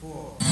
four.